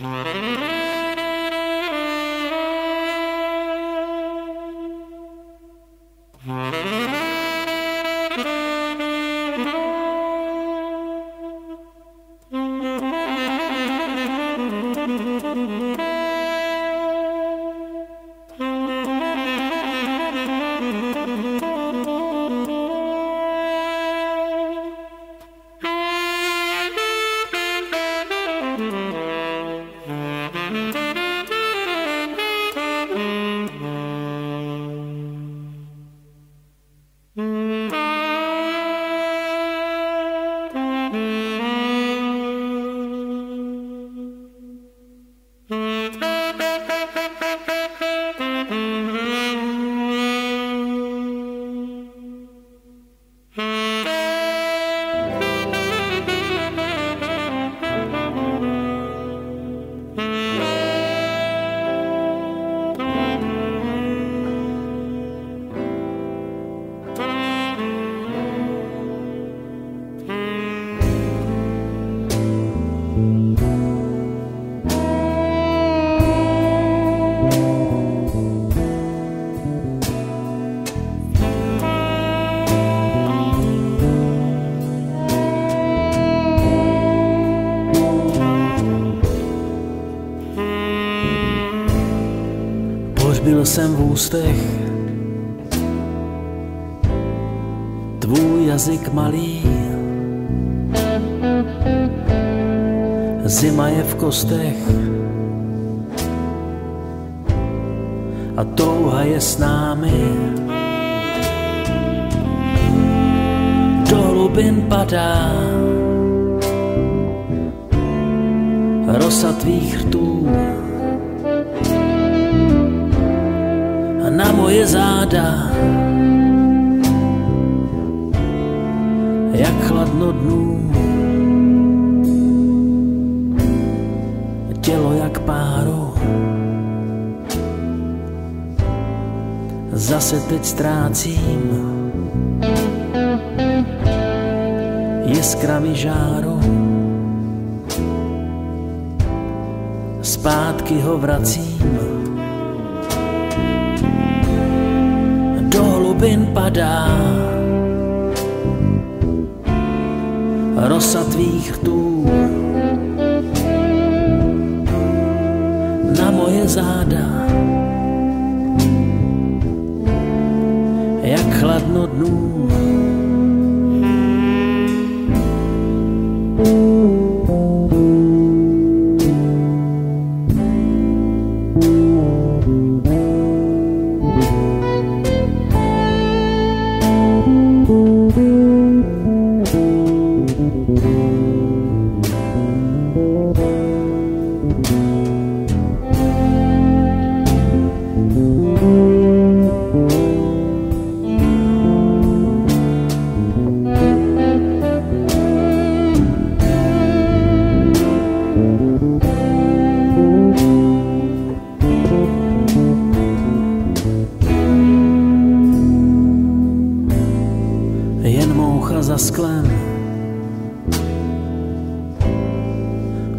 Mm-hmm. Jsem v ústech tvůj jazyk malý. Zima je v kostech a touha je s námi. Do hlubin padá rosa tvých rtů. Na moje záda. Jak chladno dnů, tělo jak páru. Zase teď ztrácím jiskrami žáru. Zpátky ho vracím hlubin padá. Rosa tvých rtů na moje záda. Jak chladno dnů za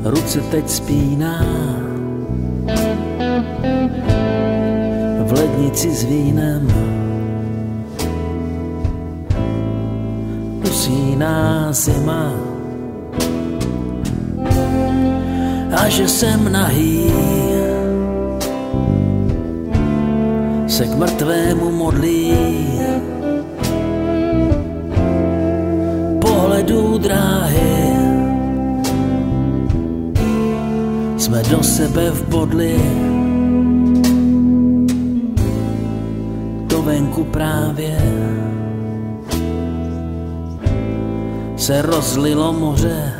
Ruce teď spíná. V lednici s vínem. Usíná zima. A že jsem nahý. Se k mrtvému modlí. Pohledů dráhy jsme do sebe vbodli to venku právě se rozlilo moře.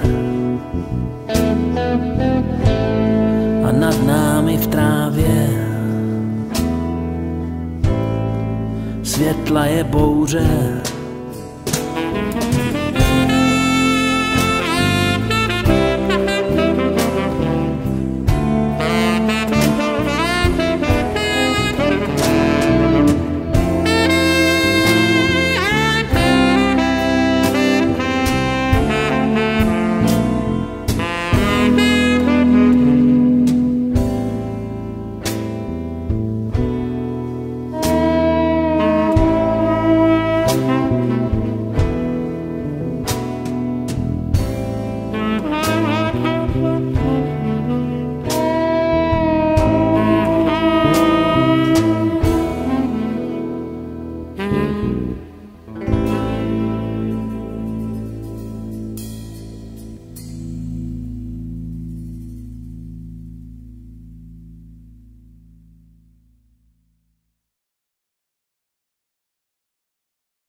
A nad námi v trávě světla je bouře